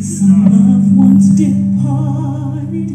Some loved ones departed